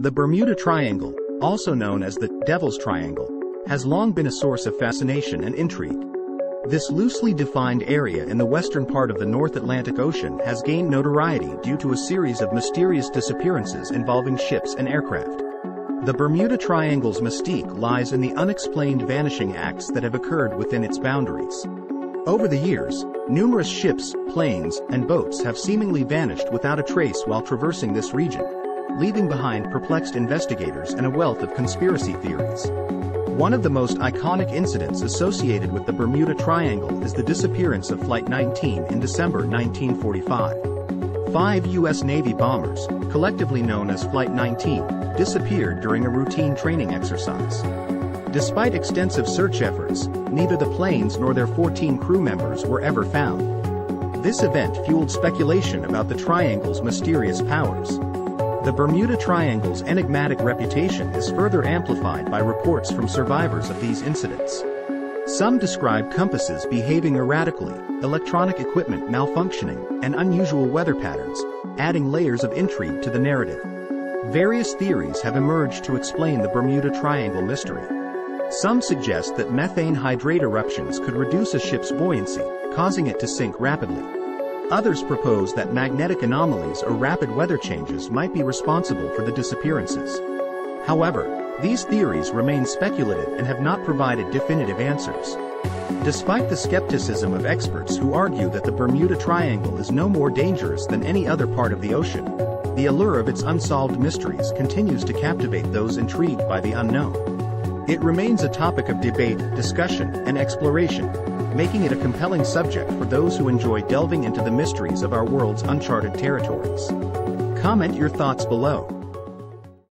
The Bermuda Triangle, also known as the Devil's Triangle, has long been a source of fascination and intrigue. This loosely defined area in the western part of the North Atlantic Ocean has gained notoriety due to a series of mysterious disappearances involving ships and aircraft. The Bermuda Triangle's mystique lies in the unexplained vanishing acts that have occurred within its boundaries. Over the years, numerous ships, planes, and boats have seemingly vanished without a trace while traversing this region, leaving behind perplexed investigators and a wealth of conspiracy theories. One of the most iconic incidents associated with the Bermuda Triangle is the disappearance of Flight 19 in December 1945. Five U.S. Navy bombers, collectively known as Flight 19, disappeared during a routine training exercise. Despite extensive search efforts, neither the planes nor their 14 crew members were ever found. This event fueled speculation about the Triangle's mysterious powers. The Bermuda Triangle's enigmatic reputation is further amplified by reports from survivors of these incidents. Some describe compasses behaving erratically, electronic equipment malfunctioning, and unusual weather patterns, adding layers of intrigue to the narrative. Various theories have emerged to explain the Bermuda Triangle mystery. Some suggest that methane hydrate eruptions could reduce a ship's buoyancy, causing it to sink rapidly. Others propose that magnetic anomalies or rapid weather changes might be responsible for the disappearances. However, these theories remain speculative and have not provided definitive answers. Despite the skepticism of experts who argue that the Bermuda Triangle is no more dangerous than any other part of the ocean, the allure of its unsolved mysteries continues to captivate those intrigued by the unknown. It remains a topic of debate, discussion, and exploration, making it a compelling subject for those who enjoy delving into the mysteries of our world's uncharted territories. Comment your thoughts below.